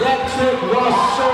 That took Russell.